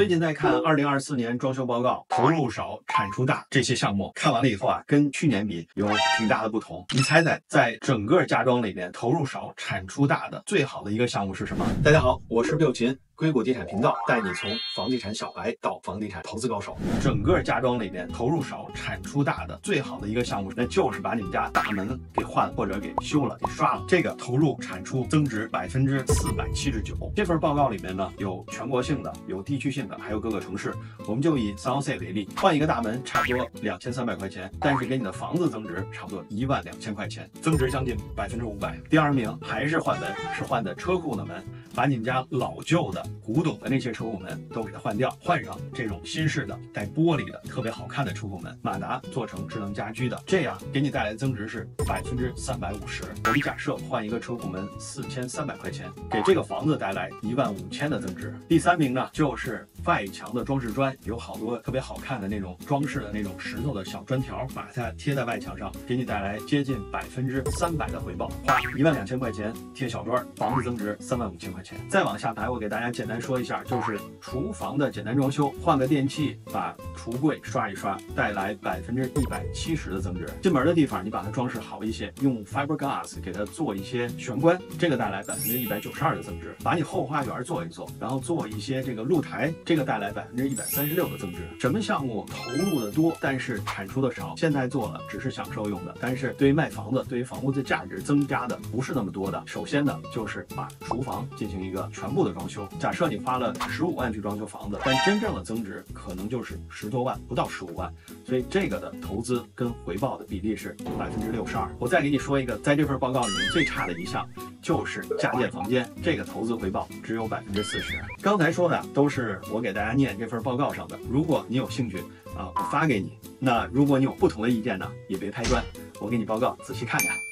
最近在看二零二四年装修报告，投入少，产出大这些项目，看完了以后啊，跟去年比有挺大的不同。你猜猜，在整个家装里面，投入少，产出大的最好的一个项目是什么？大家好，我是六琴。硅谷地产频道带你从房地产小白到房地产投资高手。整个家装里面投入少、产出大的最好的一个项目，那就是把你们家大门给换或者给修了、给刷了。这个投入产出增值百分之四百七十九。这份报告里面呢，有全国性的、有地区性的，还有各个城市。我们就以三 C 为例，换一个大门差不多两千三百块钱，但是给你的房子增值差不多一万两千块钱，增值将近百分之五百。第二名还是换门，是换的车库的门，把你们家老旧的。古董的那些车库门都给它换掉，换上这种新式的带玻璃的特别好看的车库门。马达做成智能家居的，这样给你带来的增值是百分之三百五十。我们假设换一个车库门四千三百块钱，给这个房子带来一万五千的增值。第三名呢，就是外墙的装饰砖，有好多特别好看的那种装饰的那种石头的小砖条，把它贴在外墙上，给你带来接近百分之三百的回报。花一万两千块钱贴小砖，房子增值三万五千块钱。再往下排，我给大家简单说一下，就是厨房的简单装修，换个电器，把橱柜刷一刷，带来百分之一百七十的增值。进门的地方你把它装饰好一些，用 fiberglass 给它做一些玄关，这个带来百分之一百九十二的增值。把你后花园做一做，然后做一些这个露台，这个带来百分之一百三十六的增值。什么项目投入的多，但是产出的少？现在做了只是享受用的，但是对于卖房子，对于房屋的价值增加的不是那么多的。首先呢，就是把厨房进行一个全部的装修。假设你花了十五万去装修房子，但真正的增值可能就是十多万，不到十五万。所以这个的投资跟回报的比例是百分之六十二。我再给你说一个，在这份报告里面最差的一项就是家电房间，这个投资回报只有百分之四十。刚才说的都是我给大家念这份报告上的。如果你有兴趣啊，我发给你。那如果你有不同的意见呢，也别拍砖，我给你报告，仔细看看。